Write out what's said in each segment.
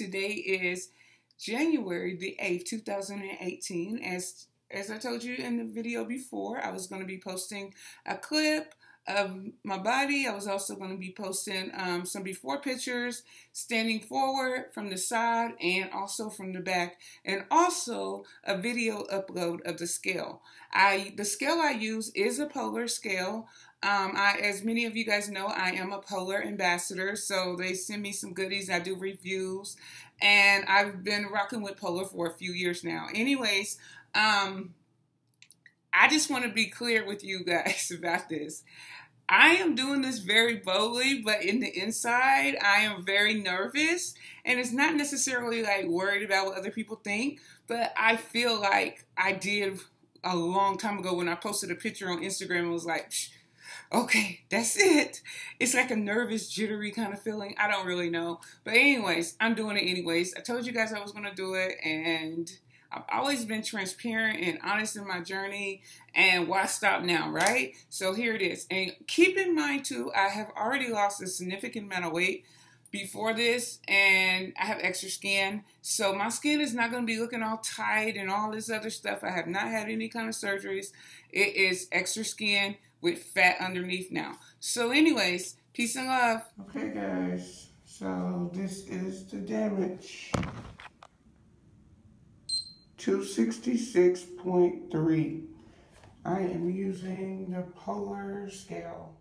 Today is January the 8th, 2018. As as I told you in the video before, I was going to be posting a clip of my body. I was also going to be posting um, some before pictures, standing forward from the side and also from the back, and also a video upload of the scale. I the scale I use is a polar scale. Um, I, as many of you guys know, I am a Polar ambassador, so they send me some goodies. I do reviews, and I've been rocking with Polar for a few years now. Anyways, um, I just want to be clear with you guys about this. I am doing this very boldly, but in the inside, I am very nervous. And it's not necessarily like worried about what other people think, but I feel like I did a long time ago when I posted a picture on Instagram and was like, okay, that's it. It's like a nervous, jittery kind of feeling. I don't really know. But, anyways, I'm doing it anyways. I told you guys I was going to do it, and I've always been transparent and honest in my journey. And why stop now, right? So here it is. And keep in mind, too, I have already lost a significant amount of weight before this and I have extra skin. So my skin is not going to be looking all tight and all this other stuff. I have not had any kind of surgeries. It is extra skin with fat underneath now. So anyways, peace and love. Okay guys, so this is the damage. 266.3. I am using the polar scale.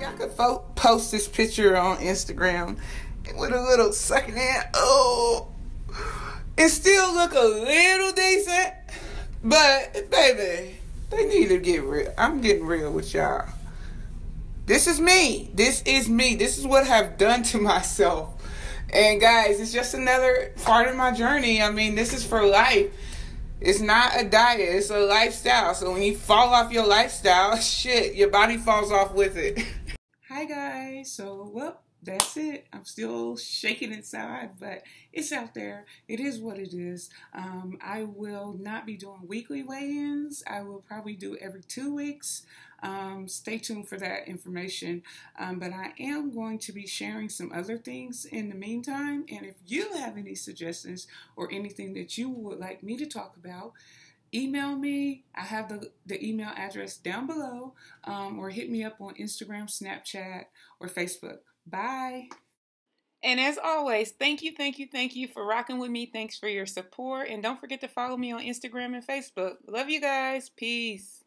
Y'all could post this picture on Instagram with a little second hand. Oh, it still look a little decent, but baby. They need to get real. I'm getting real with y'all. This is me. This is me. This is what I've done to myself. And guys, it's just another part of my journey. I mean, this is for life. It's not a diet, it's a lifestyle. So when you fall off your lifestyle, shit, your body falls off with it. Hi guys. So, well, that's it. I'm still shaking inside, but it's out there. It is what it is. Um, I will not be doing weekly weigh ins, I will probably do every two weeks. Um, stay tuned for that information. Um, but I am going to be sharing some other things in the meantime. And if you have any suggestions or anything that you would like me to talk about, email me. I have the, the email address down below, um, or hit me up on Instagram, Snapchat, or Facebook. Bye. And as always, thank you, thank you, thank you for rocking with me. Thanks for your support. And don't forget to follow me on Instagram and Facebook. Love you guys. Peace.